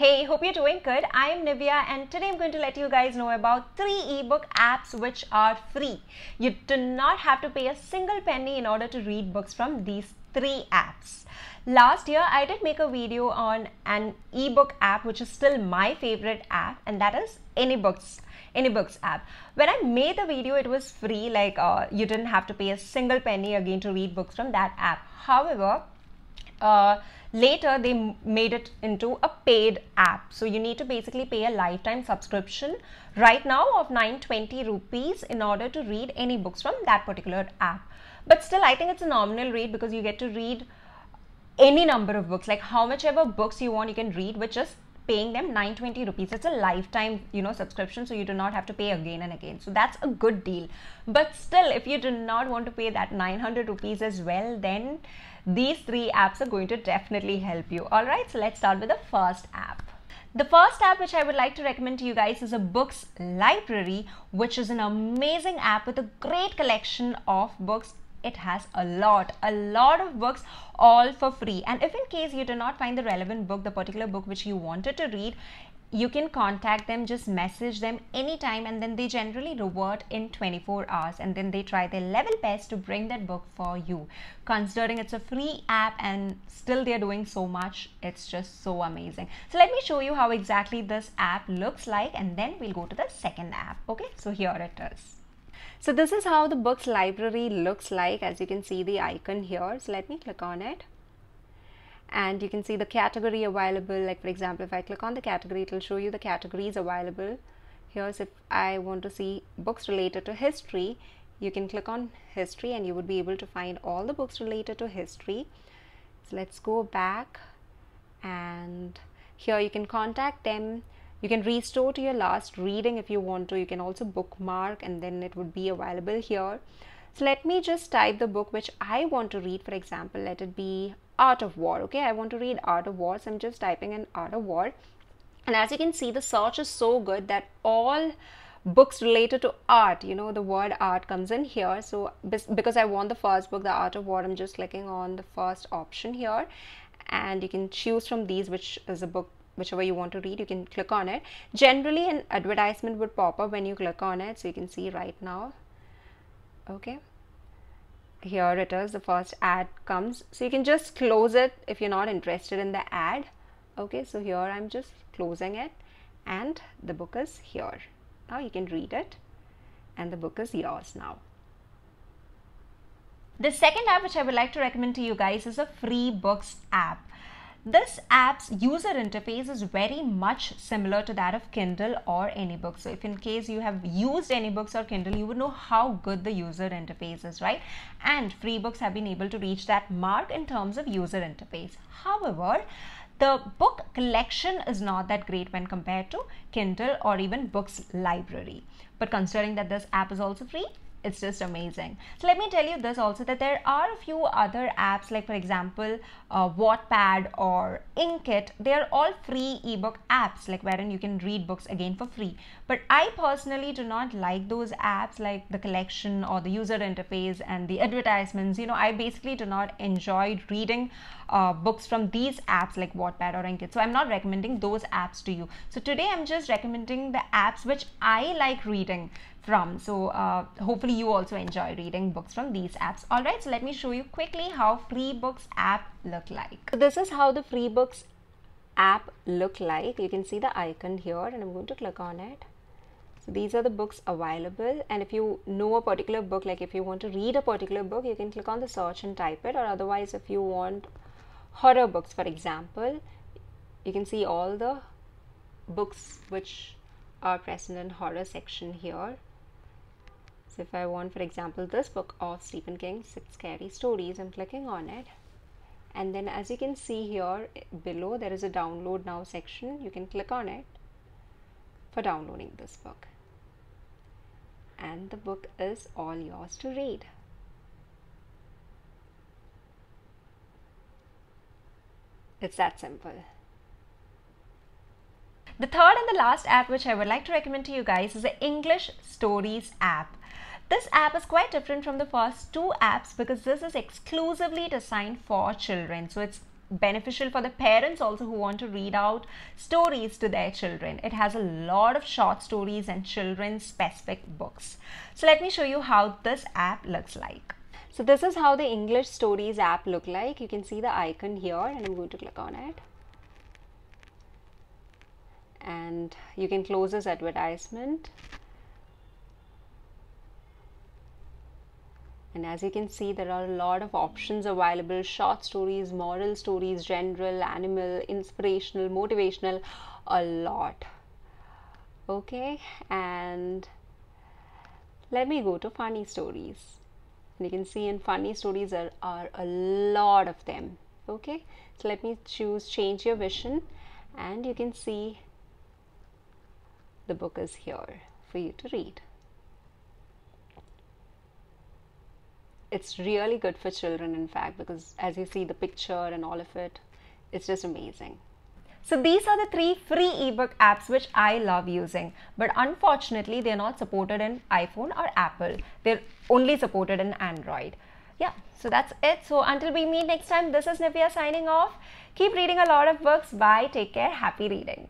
Hey, hope you're doing good. I'm Nivea and today I'm going to let you guys know about three ebook apps which are free. You do not have to pay a single penny in order to read books from these three apps. Last year, I did make a video on an ebook app which is still my favorite app and that is AnyBooks. AnyBooks app. When I made the video, it was free, like uh, you didn't have to pay a single penny again to read books from that app. However, uh, later they made it into a paid app. So you need to basically pay a lifetime subscription right now of 920 rupees in order to read any books from that particular app. But still i think it's a nominal rate because you get to read any number of books. Like how much ever books you want you can read with just paying them 920 rupees it's a lifetime you know subscription so you do not have to pay again and again so that's a good deal but still if you do not want to pay that 900 rupees as well then these three apps are going to definitely help you. All right, so let's start with the first app. The first app which I would like to recommend to you guys is a books library, which is an amazing app with a great collection of books. It has a lot, a lot of books all for free. And if in case you do not find the relevant book, the particular book which you wanted to read, you can contact them just message them anytime and then they generally revert in 24 hours and then they try their level best to bring that book for you. Considering it's a free app and still they're doing so much it's just so amazing. So let me show you how exactly this app looks like and then we'll go to the second app okay? So here it is so this is how the books library looks like. As you can see the icon here. So let me click on it. And you can see the category available. Like for example if I click on the category it will show you the categories available. Here's if I want to see books related to history. You can click on history and you would be able to find all the books related to history. So let's go back. And here you can contact them you can restore to your last reading if you want to. You can also bookmark and then it would be available here. So let me just type the book which I want to read. For example let it be art of war okay? I want to read art of war so i'm just typing in art of war. And as you can see the search is so good that all books related to art you know the word art comes in here. So because i want the first book the art of war i'm just clicking on the first option here. And you can choose from these which is a book whichever you want to read you can click on it. Generally an advertisement would pop up when you click on it so you can see right now. Okay. Here it is the first ad comes. So you can just close it if you're not interested in the ad. Okay so here I'm just closing it and the book is here. Now you can read it and the book is yours now. The second app which I would like to recommend to you guys is a free books app this app's user interface is very much similar to that of Kindle or AnyBooks. So if in case you have used AnyBooks or Kindle, you would know how good the user interface is, right? And FreeBooks have been able to reach that mark in terms of user interface. However, the book collection is not that great when compared to Kindle or even Books Library. But considering that this app is also free, it's just amazing. So let me tell you this also that there are a few other apps like for example uh, Wattpad or Inkitt. They are all free ebook apps like wherein you can read books again for free. But I personally do not like those apps like the collection or the user interface and the advertisements. You know, I basically do not enjoy reading uh, books from these apps like Wattpad or Inkitt. So I'm not recommending those apps to you. So today I'm just recommending the apps which I like reading from. So uh, hopefully you also enjoy reading books from these apps. All right, so let me show you quickly how free books app look like. So this is how the free books app look like. You can see the icon here and I'm going to click on it. So these are the books available and if you know a particular book, like if you want to read a particular book, you can click on the search and type it or otherwise if you want horror books, for example, you can see all the books which are present in horror section here so if I want, for example, this book of Stephen King, Six Scary Stories, I'm clicking on it. And then as you can see here below, there is a download now section. You can click on it for downloading this book. And the book is all yours to read. It's that simple. The third and the last app which I would like to recommend to you guys is the English Stories app. This app is quite different from the first two apps because this is exclusively designed for children. So it's beneficial for the parents also who want to read out stories to their children. It has a lot of short stories and children's specific books. So let me show you how this app looks like. So this is how the English Stories app look like. You can see the icon here and I'm going to click on it. And you can close this advertisement. And as you can see, there are a lot of options available short stories, moral stories, general, animal, inspirational, motivational, a lot. Okay, and let me go to funny stories. And you can see in funny stories there are a lot of them. Okay, so let me choose change your vision, and you can see the book is here for you to read. it's really good for children in fact because as you see the picture and all of it it's just amazing so these are the three free ebook apps which I love using. But unfortunately, they're not supported in iPhone or Apple. They're only supported in Android. Yeah, so that's it. So until we meet next time, this is Nivea signing off. Keep reading a lot of books. Bye. Take care. Happy reading.